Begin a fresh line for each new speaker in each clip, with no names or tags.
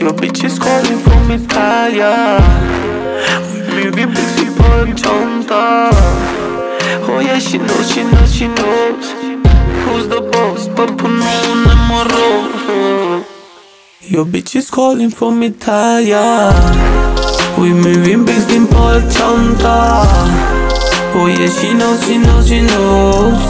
Your bitch is calling from Italia. We moving big people çanta Oh yeah she knows, she knows, she knows. Who's the boss? Papuno moro Your bitch is calling from Italia. We moving big din på çanta Oh yeah she knows, she knows, she knows.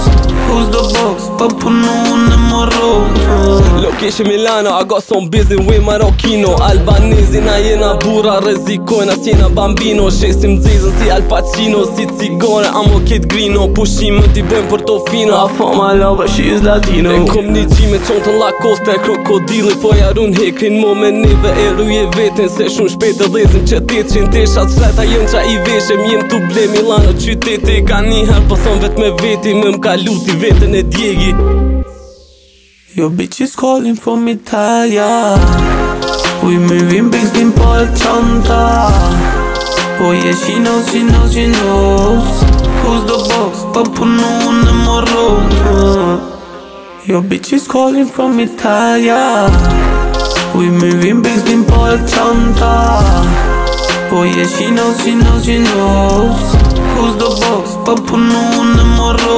Who's the boss? Papuno moro
Location Milano, I got some business with Marocchino Albanezi na jena bura, rezikojna si jena bambino. Shesim zezën si Al Pacino, si cigone, amo kit grino Pushime t'i bojmë për to fino.
I found my love but she is Latino.
E kom një qime qonë të lakoste Krokodili po jarun hekrin mo me neve. E ruje vetin se shumë shpet e dhezin që ti qin teshat Fleta jem qa i veshem jem tu ble Milano qyteti. Ka njëher po thon vet me veti Me m'ka luti vetën e djegi
Your bitch is calling from Italia We moving big in på çanta Oh yeah she knows, she knows, she knows. Who's the boss? Papuno moro. Your bitch is calling from Italia We moving big in på çanta Oh yeah she knows, she knows, she knows. Who's the boss? Papuno moro. Vi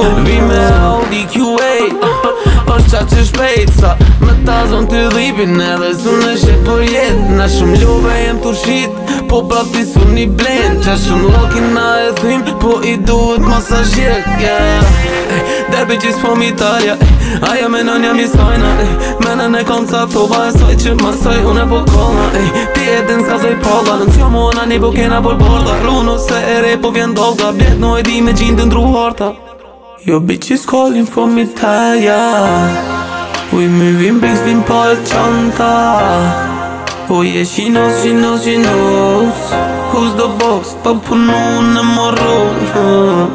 që shpejt sa Me ta zonë të dhipin edhe su në shqip për jet Na shumë love jem të shit Po pra ti su një blend Qa shumë lokin na e thim Po i duhet masajir yeah. Bitch is from Italia ey. Aja me nën jam i sajna. Menën e kom ca thova e soj që ma soj Unë e po ey. Ti e din s'ka zoj polla Në t'jo mona një po kena por borda Runo se e po vjen dolga Bjet no e di me gjindë ndru harta Your bitch is calling from Italia We moving big din på çanta Oh yeah she knows, she knows, she knows Who's the boss? Papuno moro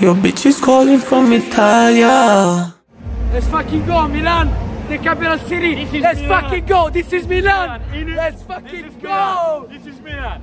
Your bitch is calling from Italia
Let's fucking go, Milan! The capital city! Let's
Milan.
fucking go! This is Milan!
Milan.
Let's
This
fucking
is
go!
Milan. This is Milan.